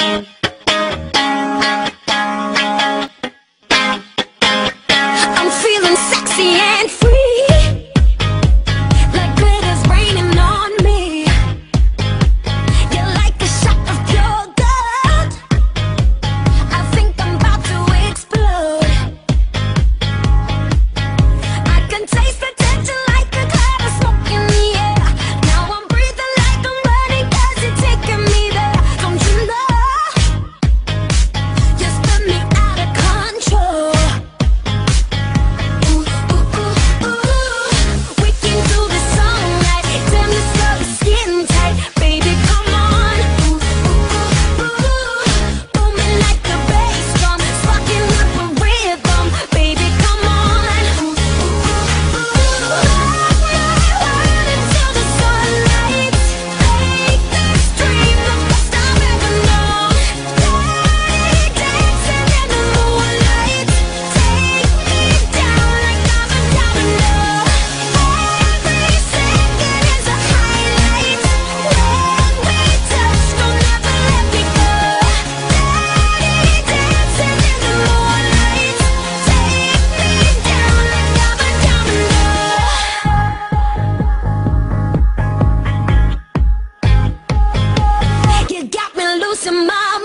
I'm domino. You got me losing my